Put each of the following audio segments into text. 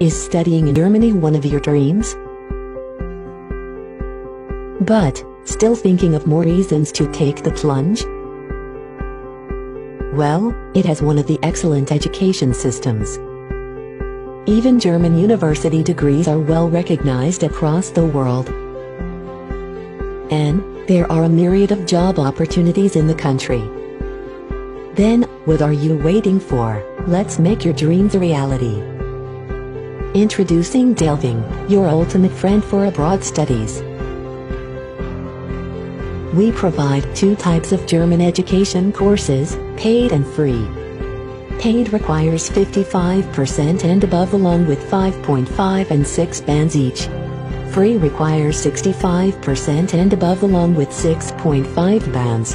Is studying in Germany one of your dreams? But, still thinking of more reasons to take the plunge? Well, it has one of the excellent education systems. Even German university degrees are well recognized across the world. And, there are a myriad of job opportunities in the country. Then, what are you waiting for? Let's make your dreams a reality. Introducing Delving, your ultimate friend for abroad studies. We provide two types of German education courses, paid and free. Paid requires 55% and above along with 5.5 and 6 bands each. Free requires 65% and above along with 6.5 bands.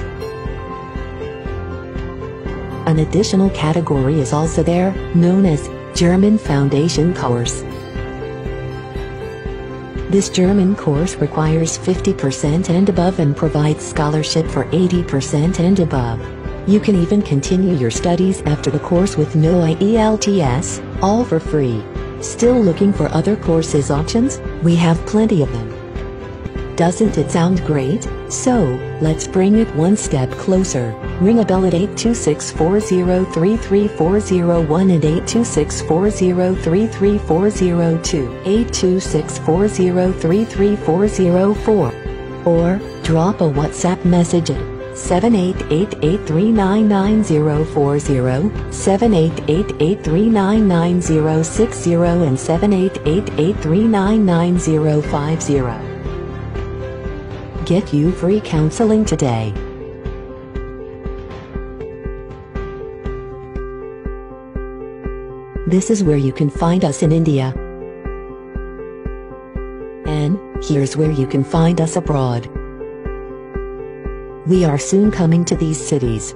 An additional category is also there, known as German Foundation Course. This German course requires 50% and above and provides scholarship for 80% and above. You can even continue your studies after the course with no IELTS, all for free. Still looking for other courses options? We have plenty of them. Doesn't it sound great? So, let's bring it one step closer. Ring a bell at 826-403-3401 and 826-403-3402, 826-403-3404, or drop a WhatsApp message at 7888399040, 7888399060 and 7888399050. Get you free counseling today. This is where you can find us in India. And here's where you can find us abroad. We are soon coming to these cities.